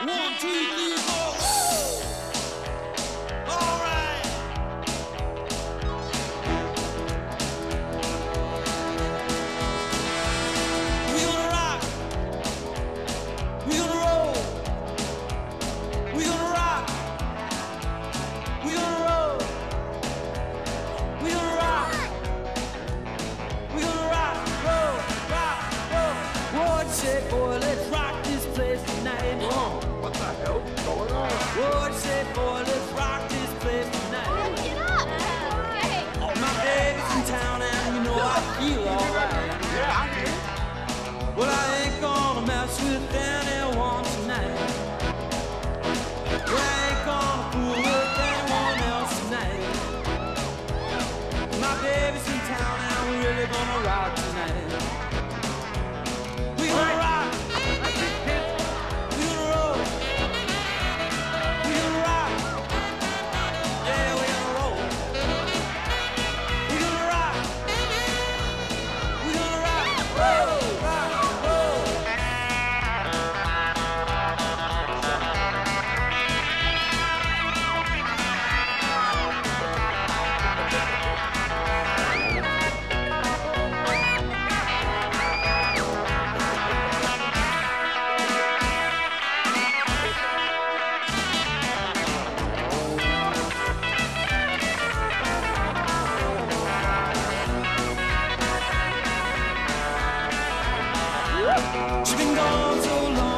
One, two, three, four. All right. We gonna rock. We gonna roll. We gonna rock. We gonna roll. We gonna rock. We gonna rock, roll, rock, roll. Boy, let's rock this place. What the hell's going on? Ward said, boy, let's rock this place tonight. Get up. Okay. My baby's in town and you know I feel alright. Yeah, I hear. Well, I ain't gonna mess with anyone tonight. Well, I ain't gonna fool with anyone else tonight. My baby's in town and we're really gonna rock She's been gone so long,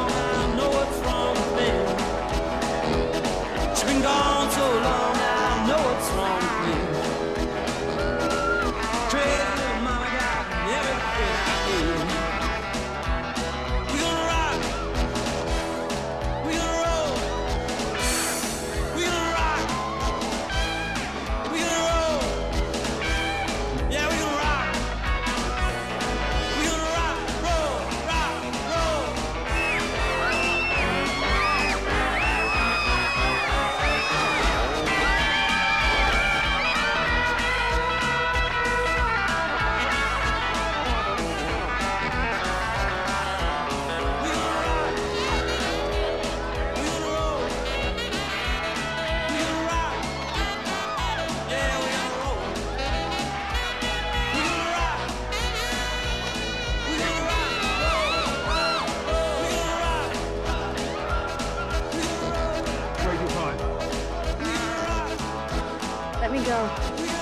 Let me go.